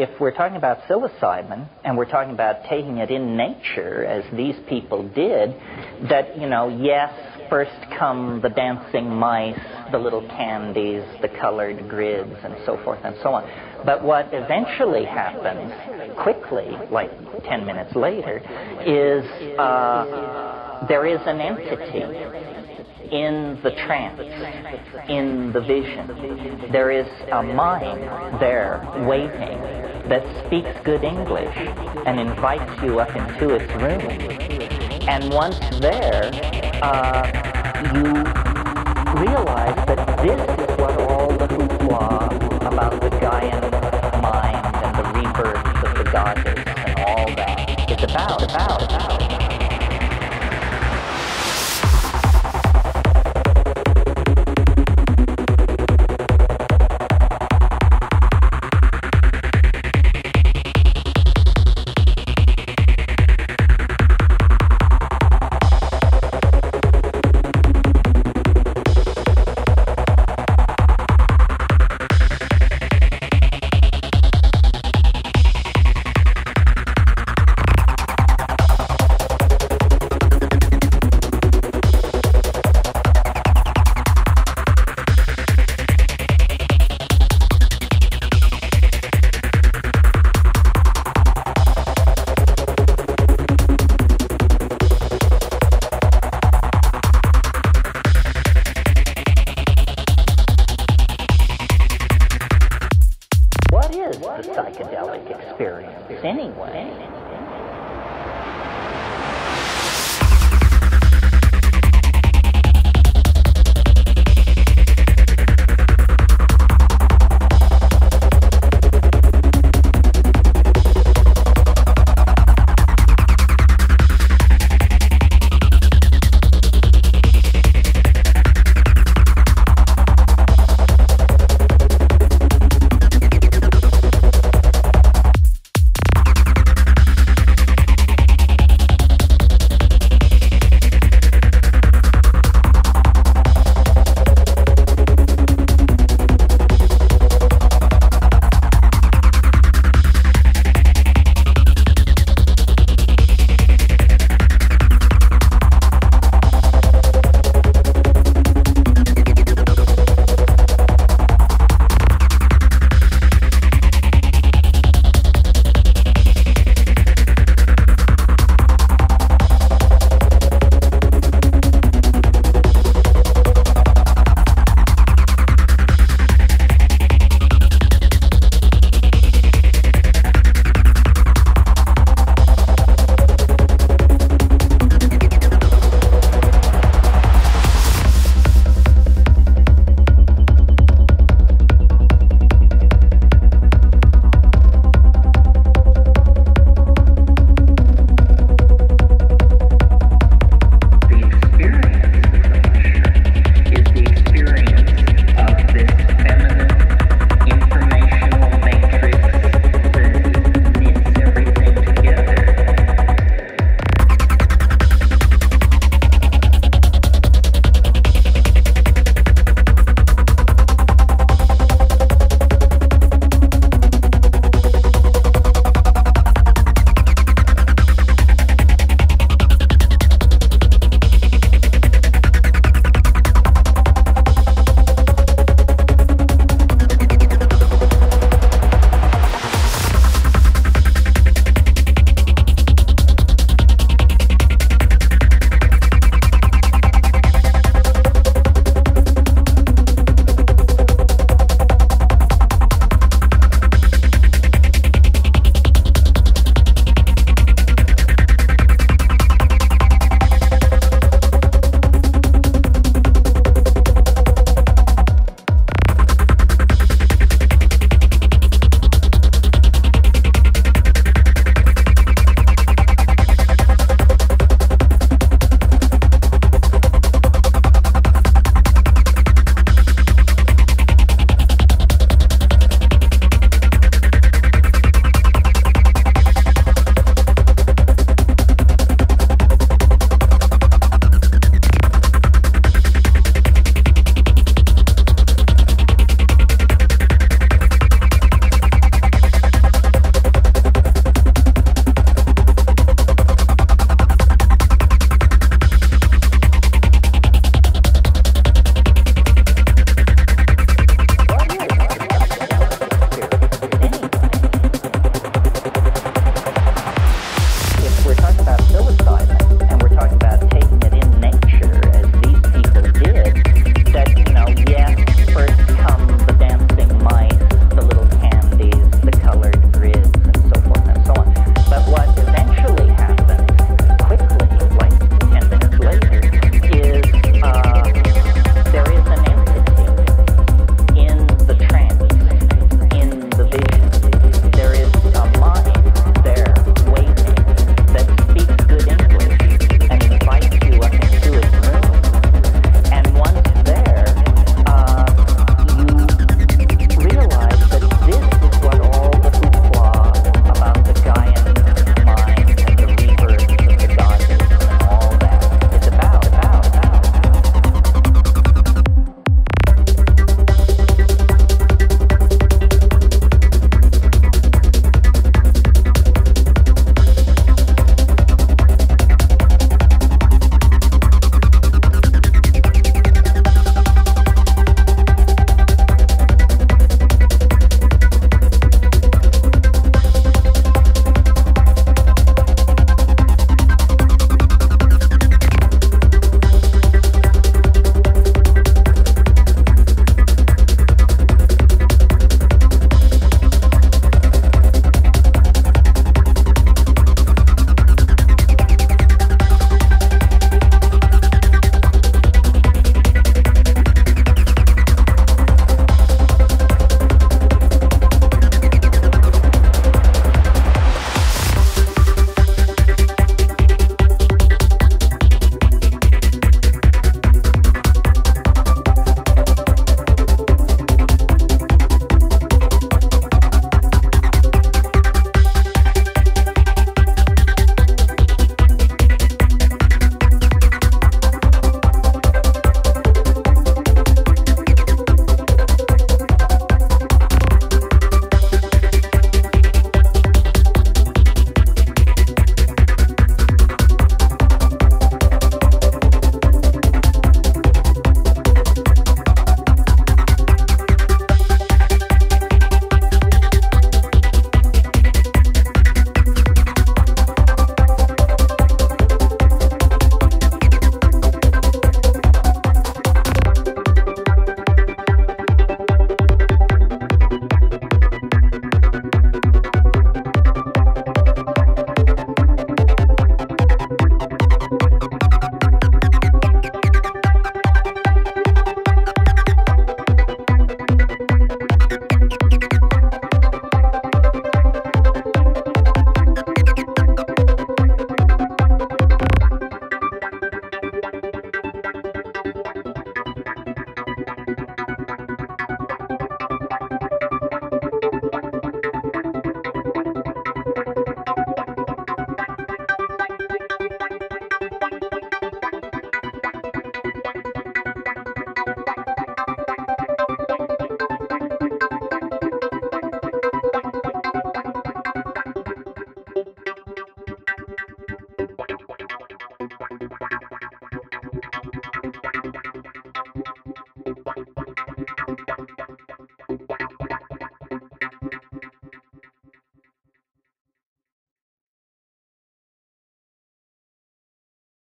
if we're talking about psilocybin and we're talking about taking it in nature, as these people did, that, you know, yes, first come the dancing mice, the little candies, the colored grids, and so forth and so on. But what eventually happens quickly, like 10 minutes later, is uh, there is an entity in the trance, in the vision. There is a mind there waiting that speaks good English and invites you up into its room. And once there, uh, you realize that this is what all the hoopla about the Gaian mind and the rebirth of the goddess and all that is about, about. Psychedelic experience anyway?